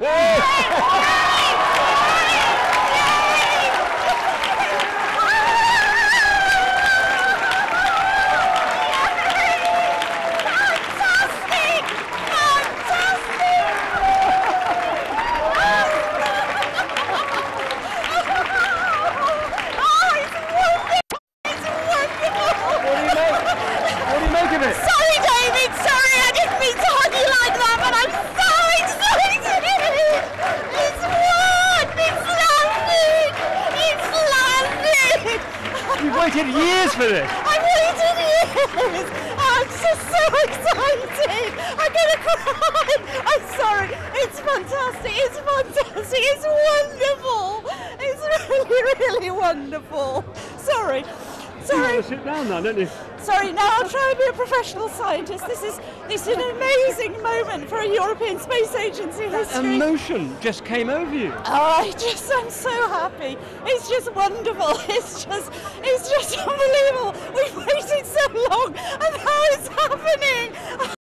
What do you make? What do you make of it David. Sorry, I didn't mean to hug you like that, but I'm so excited. It's won. It's landed. It's landed. You've waited years for this. I waited years. I'm just so excited. I'm gonna cry. I'm sorry. It's fantastic. It's fantastic. It's wonderful. It's really, really wonderful. Sorry. You Sorry. to sit down now, don't you? Sorry, now I'll try and be a professional scientist. This is this is an amazing moment for a European Space Agency history. Emotion just came over you. Oh, I just I'm so happy. It's just wonderful. It's just it's just unbelievable. We've waited so long and now it's happening.